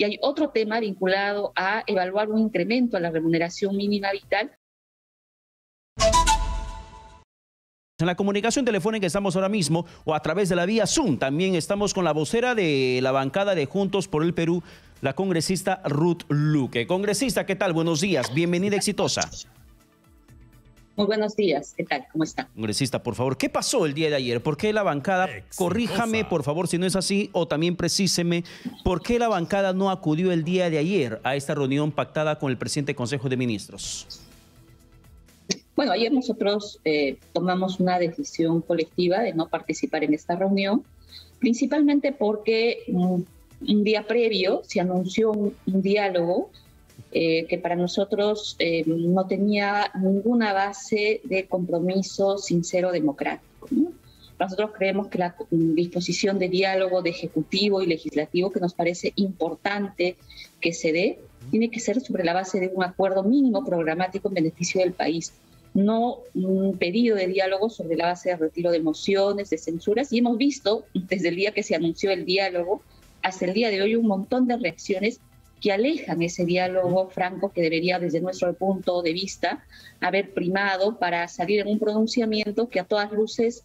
Y hay otro tema vinculado a evaluar un incremento a la remuneración mínima vital En la comunicación telefónica estamos ahora mismo o a través de la vía Zoom. También estamos con la vocera de la bancada de Juntos por el Perú, la congresista Ruth Luque. Congresista, ¿qué tal? Buenos días. Bienvenida exitosa. Muy buenos días. ¿Qué tal? ¿Cómo está? Congresista, por favor, ¿qué pasó el día de ayer? ¿Por qué la bancada, corríjame por favor si no es así, o también precíseme, ¿por qué la bancada no acudió el día de ayer a esta reunión pactada con el presidente del Consejo de Ministros? Bueno, ayer nosotros eh, tomamos una decisión colectiva de no participar en esta reunión, principalmente porque un, día previo se anunció un, diálogo eh, que para nosotros eh, no tenía ninguna base de compromiso sincero democrático. Nosotros creemos que la disposición de diálogo de ejecutivo y legislativo que nos parece importante que se dé, tiene que ser sobre la base de un acuerdo mínimo programático en beneficio del país no un pedido de diálogo sobre la base de retiro de mociones, de censuras, y hemos visto desde el día que se anunció el diálogo hasta el día de hoy un montón de reacciones que alejan ese diálogo franco que debería desde nuestro punto de vista haber primado para salir en un pronunciamiento que a todas luces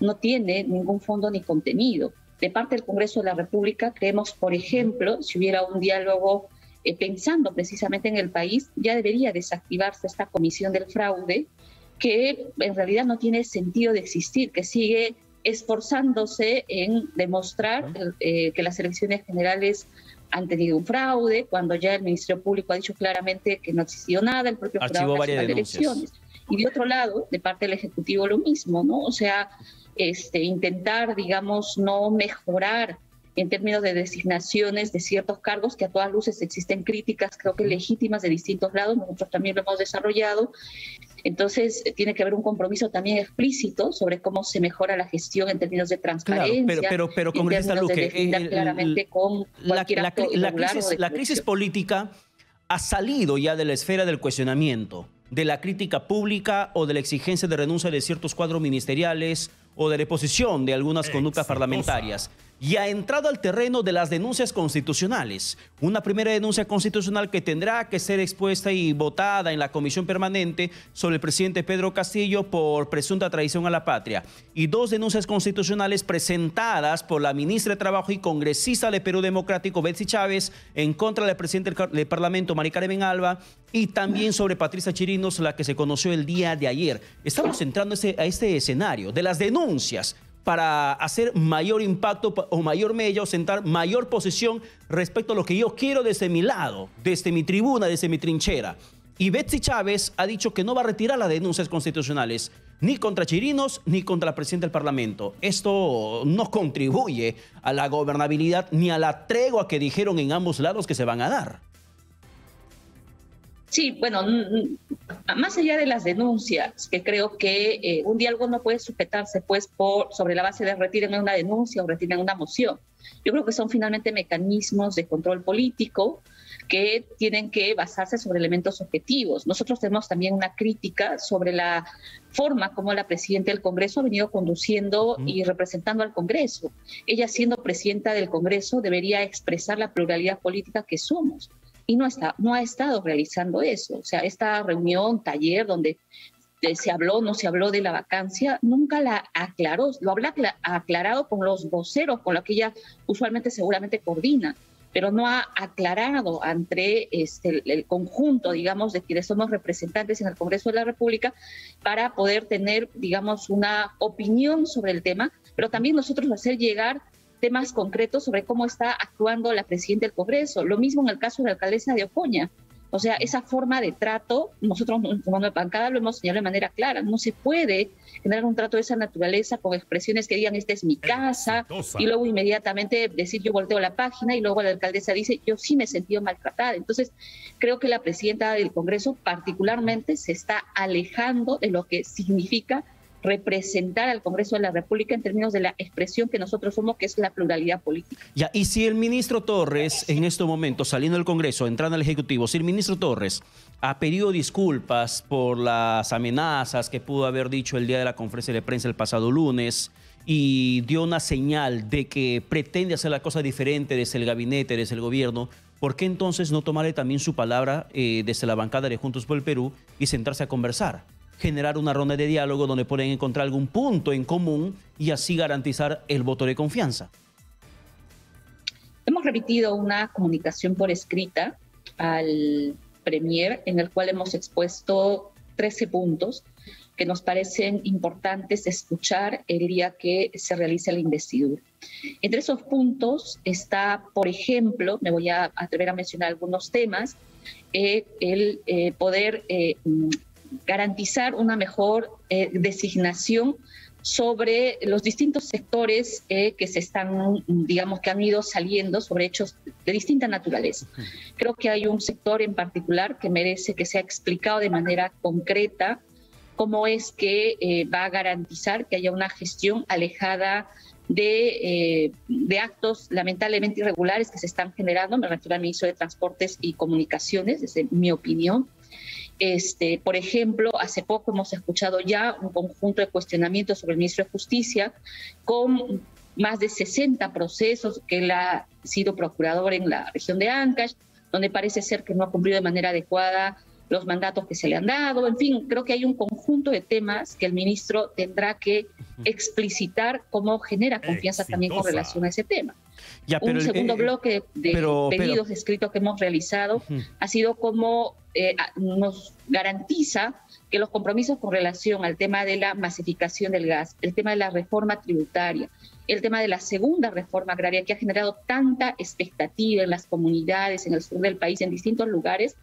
no tiene ningún fondo ni contenido. De parte del Congreso de la República creemos, por ejemplo, si hubiera un diálogo eh, pensando precisamente en el país, ya debería desactivarse esta comisión del fraude, que en realidad no tiene sentido de existir, que sigue esforzándose en demostrar eh, que las elecciones generales han tenido un fraude, cuando ya el Ministerio Público ha dicho claramente que no ha existido nada, el propio Archivo varias elecciones. Y de otro lado, de parte del Ejecutivo lo mismo, ¿no? O sea, este, intentar, digamos, no mejorar en términos de designaciones de ciertos cargos que a todas luces existen críticas, creo que legítimas de distintos lados, nosotros también lo hemos desarrollado. Entonces, tiene que haber un compromiso también explícito sobre cómo se mejora la gestión en términos de transparencia. pero, pero, pero congresista Luque, claramente con la, crisis, la crisis política ha salido ya de la esfera del cuestionamiento, de la crítica pública o de la exigencia de renuncia de ciertos cuadros ministeriales o de la deposición de algunas conductas parlamentarias y ha entrado al terreno de las denuncias constitucionales. Una primera denuncia constitucional que tendrá que ser expuesta y votada en la comisión permanente sobre el presidente Pedro Castillo por presunta traición a la patria. Y dos denuncias constitucionales presentadas por la ministra de Trabajo y congresista de Perú Democrático, Betsy Chávez, en contra del presidente del Parlamento, Maricarmen Alba, y también sobre Patricia Chirinos, la que se conoció el día de ayer. Estamos entrando a este escenario de las denuncias para hacer mayor impacto o mayor mella o sentar mayor posición respecto a lo que yo quiero desde mi lado, desde mi tribuna, desde mi trinchera. Y Betsy Chávez ha dicho que no va a retirar las denuncias constitucionales ni contra Chirinos ni contra la presidenta del Parlamento. Esto no contribuye a la gobernabilidad ni a la tregua que dijeron en ambos lados que se van a dar. Sí, bueno, más allá de las denuncias, que creo que eh, un diálogo no puede sujetarse pues por sobre la base de retiren una denuncia o retiren una moción. Yo creo que son finalmente mecanismos de control político que tienen que basarse sobre elementos objetivos. Nosotros tenemos también una crítica sobre la forma como la presidenta del Congreso ha venido conduciendo y representando al Congreso. Ella siendo presidenta del Congreso debería expresar la pluralidad política que somos y no, está, no ha estado realizando eso. O sea, esta reunión, taller donde se habló, no se habló de la vacancia, nunca la aclaró, lo ha aclarado con los voceros, con lo que ella usualmente seguramente coordina, pero no ha aclarado ante este, el, conjunto, digamos, de quienes somos representantes en el Congreso de la República para poder tener, digamos, una opinión sobre el tema, pero también nosotros hacer llegar temas concretos sobre cómo está actuando la presidenta del Congreso. Lo mismo en el caso de la alcaldesa de Ocoña. O sea, esa forma de trato, nosotros como bancada lo hemos señalado de manera clara, no se puede generar un trato de esa naturaleza con expresiones que digan, esta es mi casa, y luego inmediatamente decir, yo volteo la página, y luego la alcaldesa dice, yo sí me he sentido maltratada. Entonces, creo que la presidenta del Congreso particularmente se está alejando de lo que significa representar al Congreso de la República en términos de la expresión que nosotros somos, que es la pluralidad política. Ya, y si el ministro Torres, en estos momentos, saliendo del Congreso, entrando al Ejecutivo, si el ministro Torres ha pedido disculpas por las amenazas que pudo haber dicho el día de la conferencia de prensa el pasado lunes, y dio una señal de que pretende hacer la cosa diferente desde el gabinete, desde el gobierno, ¿por qué entonces no tomarle también su palabra eh, desde la bancada de Juntos por el Perú y sentarse a conversar? Generar una ronda de diálogo donde pueden encontrar algún punto en común y así garantizar el voto de confianza. Hemos repetido una comunicación por escrita al Premier en el cual hemos expuesto 13 puntos que nos parecen importantes escuchar el día que se realice la investidura. Entre esos puntos está, por ejemplo, me voy a atrever a mencionar algunos temas, eh, el eh, poder eh, garantizar una mejor designación sobre los distintos sectores que se están, digamos, que han ido saliendo sobre hechos de distinta naturaleza. Creo que hay un sector en particular que merece que sea explicado de manera concreta cómo es que eh, va a garantizar que haya una gestión alejada de, eh, de, actos lamentablemente irregulares que se están generando, me refiero al ministro de Transportes y Comunicaciones, desde mi opinión. Este, por ejemplo, hace poco hemos escuchado ya un conjunto de cuestionamientos sobre el ministro de Justicia con más de 60 procesos que él ha sido procurador en la región de Ancash, donde parece ser que no ha cumplido de manera adecuada los mandatos que se le han dado, en fin, creo que hay un conjunto de temas que el ministro tendrá que explicitar cómo genera confianza también con relación a ese tema. Un segundo bloque de pedidos escritos que hemos realizado ha sido cómo eh, nos garantiza que los compromisos con relación al tema de la masificación del gas, el tema de la reforma tributaria, el tema de la segunda reforma agraria que ha generado tanta expectativa en las comunidades, en el sur del país, en distintos lugares,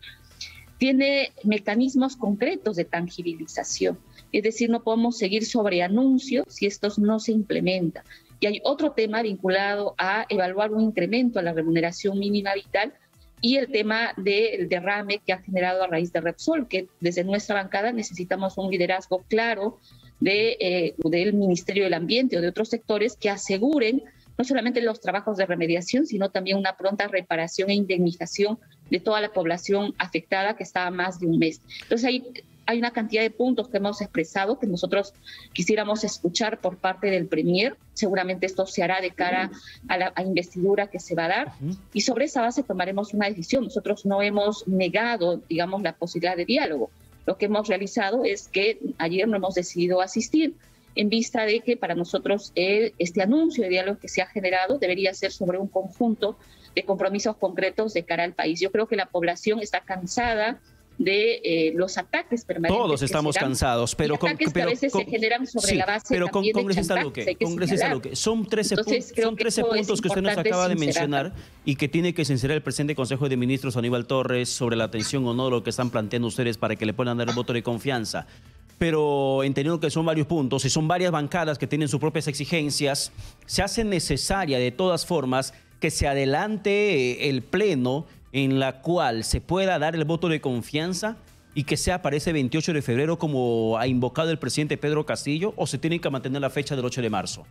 tiene mecanismos concretos de tangibilización. Es decir, no podemos seguir sobre anuncios si estos no se implementan. Y hay otro tema vinculado a evaluar un incremento a la remuneración mínima vital y el tema del derrame que ha generado a raíz de Repsol, que desde nuestra bancada necesitamos un liderazgo claro de, eh, del Ministerio del Ambiente o de otros sectores que aseguren no solamente los trabajos de remediación, sino también una pronta reparación e indemnización de toda la población afectada que estaba más de un mes. Entonces hay, hay una cantidad de puntos que hemos expresado que nosotros quisiéramos escuchar por parte del Premier. Seguramente esto se hará de cara a la investidura que se va a dar y sobre esa base tomaremos una decisión. Nosotros no hemos negado, digamos, la posibilidad de diálogo. Lo que hemos realizado es que ayer no hemos decidido asistir en vista de que para nosotros este anuncio de diálogo que se ha generado debería ser sobre un conjunto de compromisos concretos de cara al país. Yo creo que la población está cansada de eh, los ataques permanentes. Todos estamos cansados, pero, con, pero a veces se generan sobre la base pero con, congresista Luque, congresista Luque, son 13, son 13 puntos que usted nos acaba de mencionar y que tiene que sincerar el presidente Consejo de Ministros Aníbal Torres sobre la atención o no de lo que están planteando ustedes para que le puedan dar el voto de confianza. Pero entendiendo que son varios puntos y son varias bancadas que tienen sus propias exigencias, se hace necesaria de todas formas que se adelante eh, el pleno en la cual se pueda dar el voto de confianza y que sea para ese 28 de febrero como ha invocado el presidente Pedro Castillo o se tiene que mantener la fecha del 8 de marzo?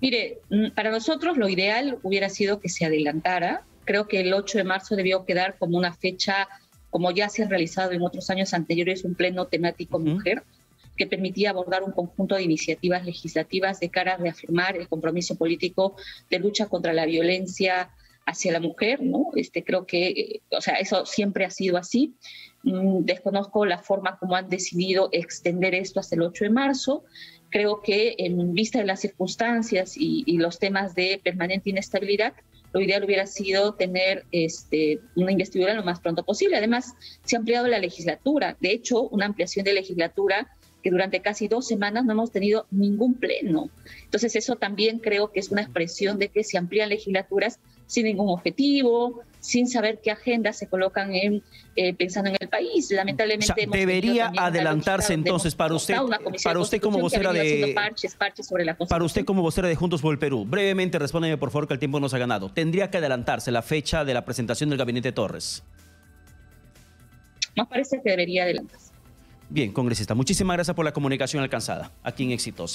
Mire, mm, para nosotros lo ideal hubiera sido que se adelantara. Creo que el 8 de marzo debió quedar como una fecha como ya se ha realizado en otros años anteriores, un pleno temático mujer que permitía abordar un conjunto de iniciativas legislativas de cara a reafirmar el compromiso político de lucha contra la violencia hacia la mujer, ¿no? Este, creo que, eh, o sea, eso siempre ha sido así. Mm, desconozco la forma como han decidido extender esto hasta el 8 de marzo. Creo que en vista de las circunstancias y, y los temas de permanente inestabilidad, lo ideal hubiera sido tener este, una investidura lo más pronto posible. Además, se ha ampliado la legislatura. De hecho, una ampliación de legislatura que durante casi dos semanas no hemos tenido ningún pleno. Entonces, eso también creo que es una expresión de que se amplían legislaturas sin ningún objetivo, sin saber qué agendas se colocan en, eh, pensando en el país. Lamentablemente debería adelantarse entonces para usted, para usted como vocera de para usted como vocera de Juntos por el Perú. Brevemente respóndeme por favor que el tiempo nos ha ganado. Tendría que adelantarse la fecha de la presentación del gabinete Torres. Más parece que debería adelantarse. Bien, congresista, muchísimas gracias por la comunicación alcanzada aquí en Exitosa.